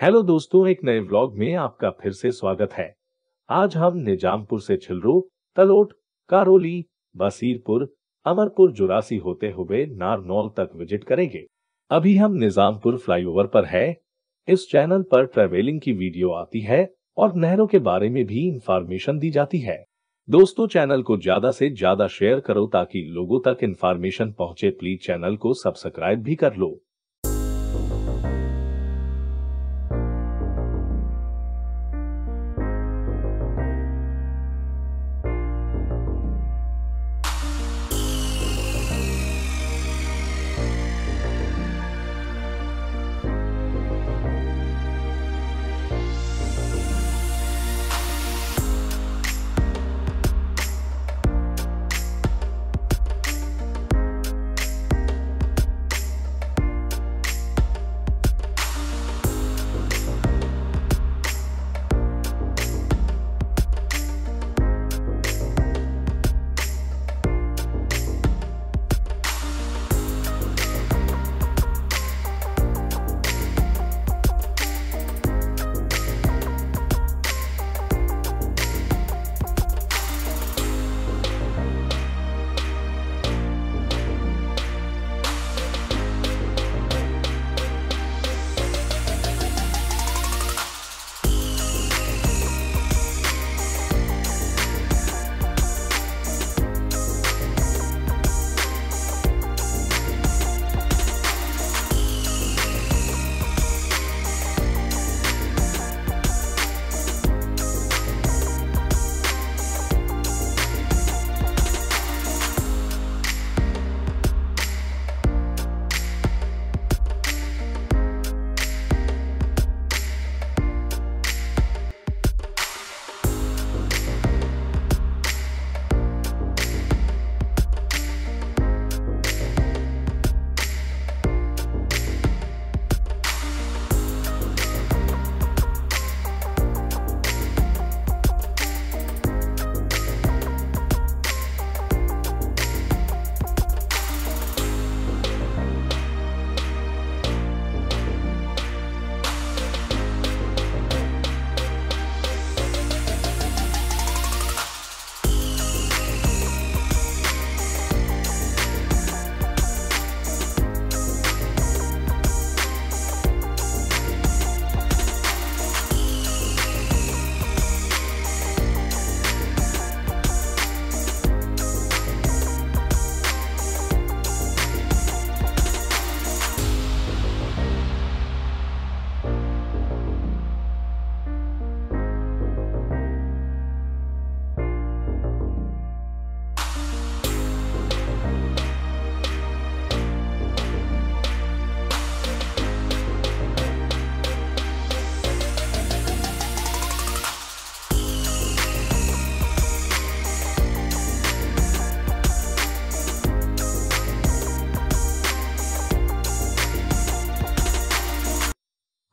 Hello दोस्तों, एक नए व्लॉग में आपका फिर से स्वागत है। आज हम निजामपुर से छिलरो तलोट, कारोली, बसीरपुर, अमरपुर जुरासी होते हुए नारनौल तक विज़िट करेंगे। अभी हम निजामपुर फ्लाईओवर पर है। इस चैनल पर ट्रेवलिंग की वीडियो आती है और नहरों के बारे में भी इंफॉर्मेशन दी जाती है। दोस्तों, चैनल को ज़्यादा से ज़्यादा शेयर करो ताकि लोगों तक इंफॉर्मेशन पहुँचे। प्लीज़ चैनल को सब्सक्राइब भी कर लो।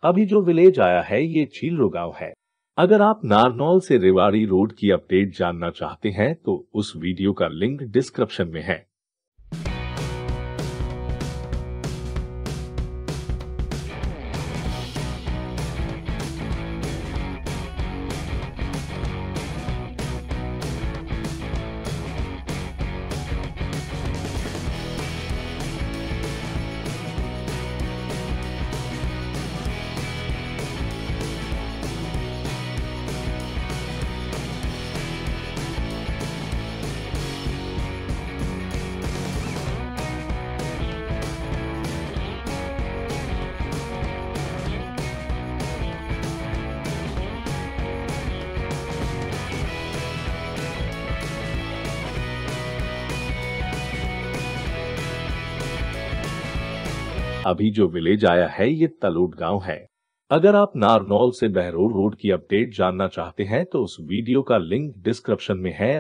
अभी जो विलेज आया है, ये चीलरो गाँव है। अगर आप नारनौल से रेवाड़ी रोड की अपडेट जानना चाहते हैं तो उस वीडियो का लिंक डिस्क्रिप्शन में है। अभी जो विलेज आया है, ये तलोट गाँव है। अगर आप नारनौल से बहरोल रोड की अपडेट जानना चाहते हैं तो उस वीडियो का लिंक डिस्क्रिप्शन में है।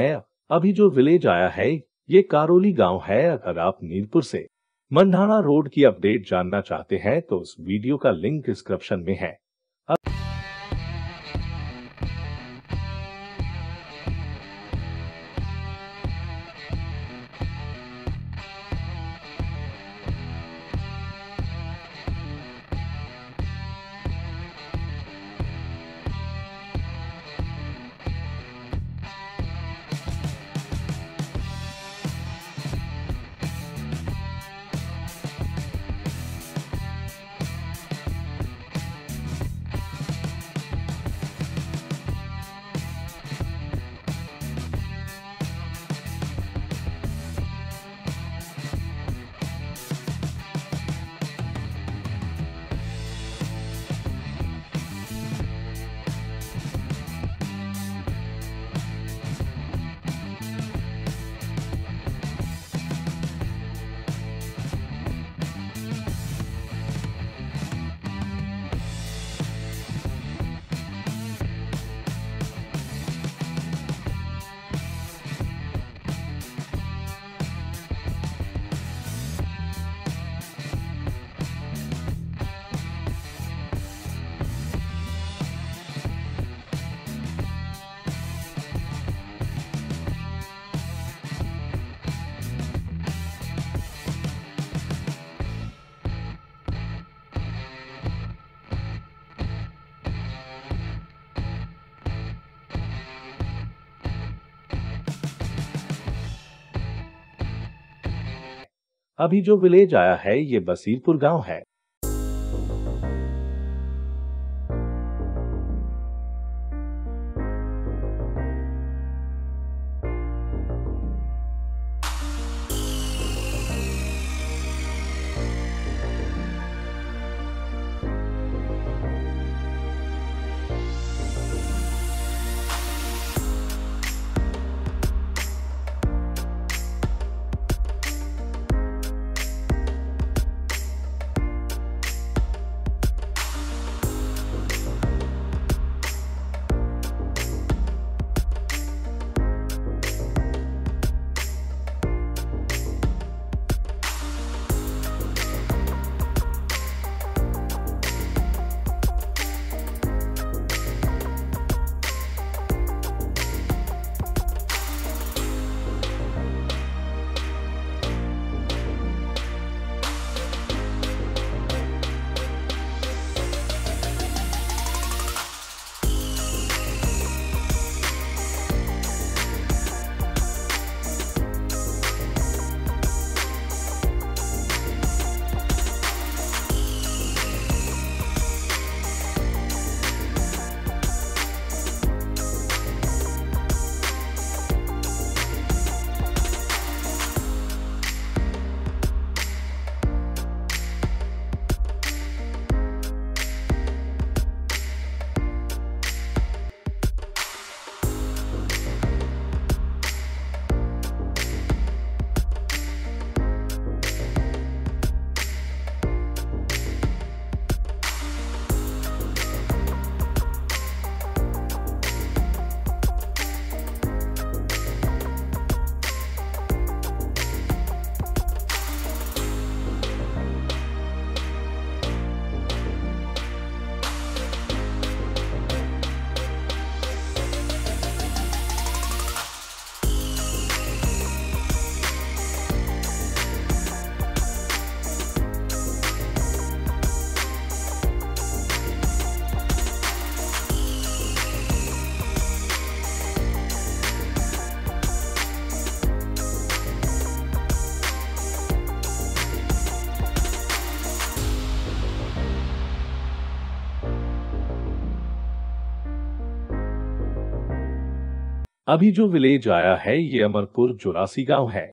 है। अभी जो विलेज आया है, ये कारोली गाँव है अगर आप नीरपुर से। मंडाना रोड की अपडेट जानना चाहते हैं तो उस वीडियो का लिंक डिस्क्रिप्शन में है। अभी जो विलेज आया है ये बसीरपुर गाँव है। अभी जो विलेज आया है ये अमरपुर जोरासी गाँव है।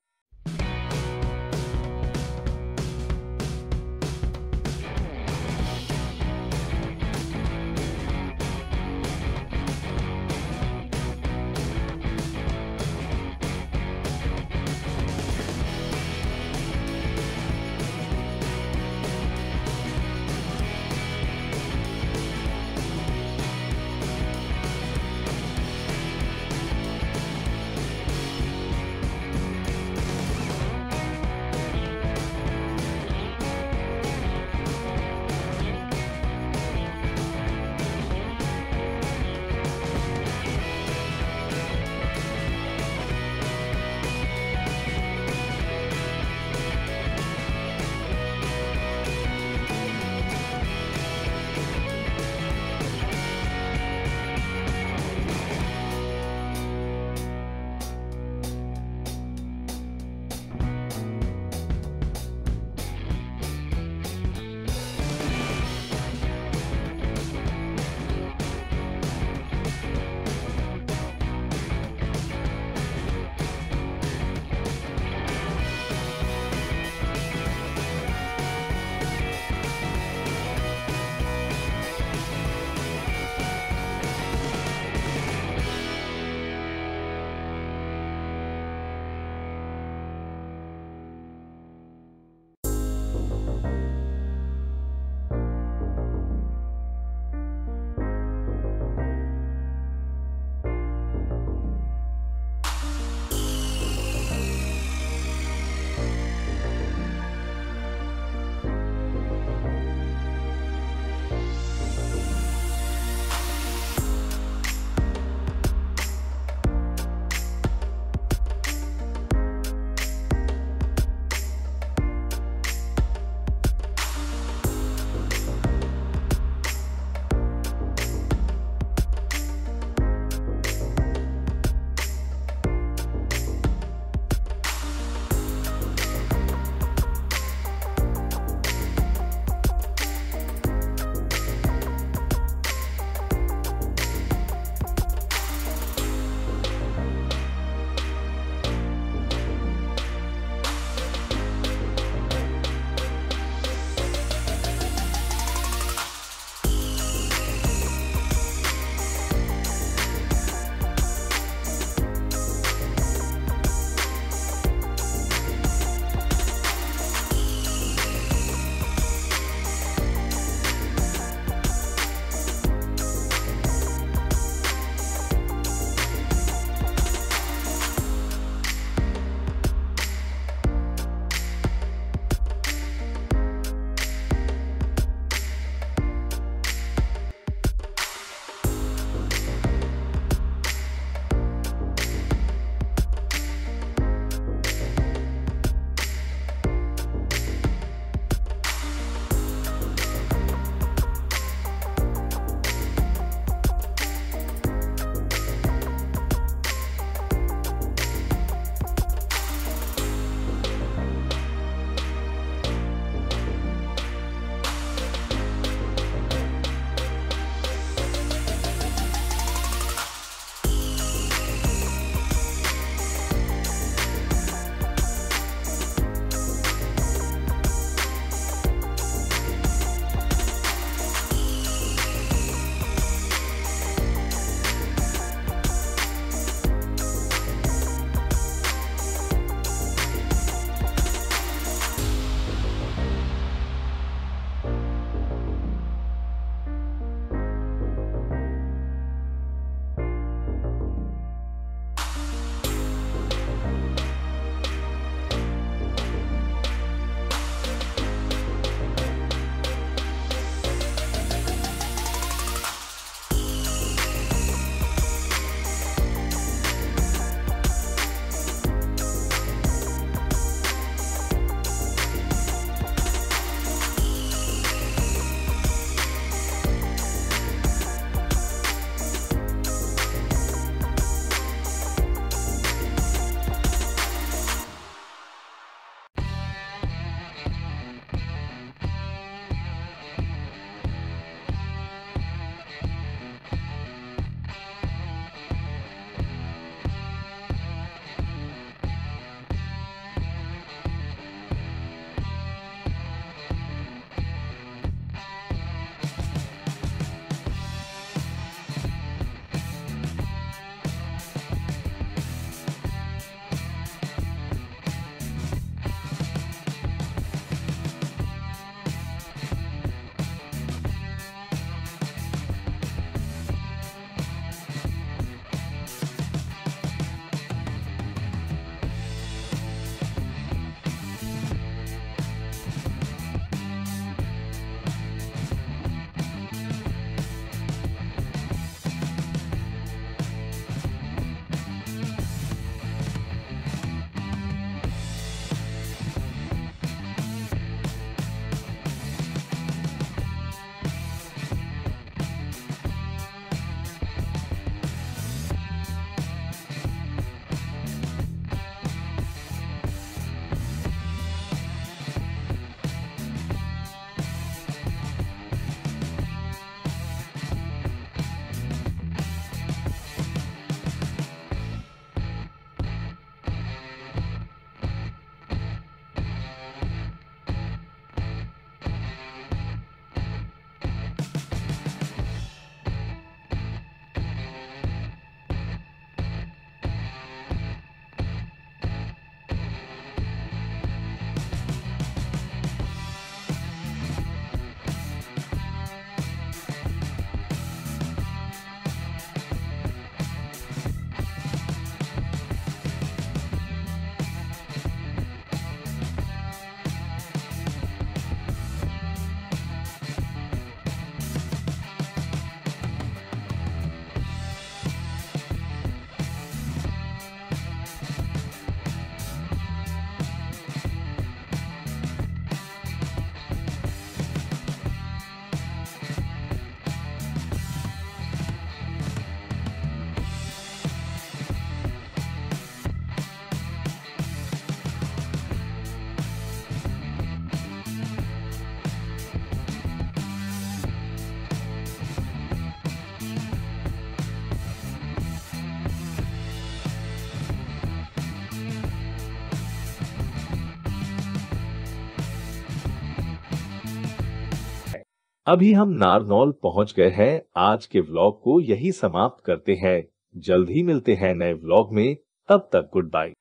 अभी हम नारनौल पहुँच गए हैं। आज के व्लॉग को यही समाप्त करते हैं। जल्द ही मिलते हैं नए व्लॉग में। तब तक गुड बाय।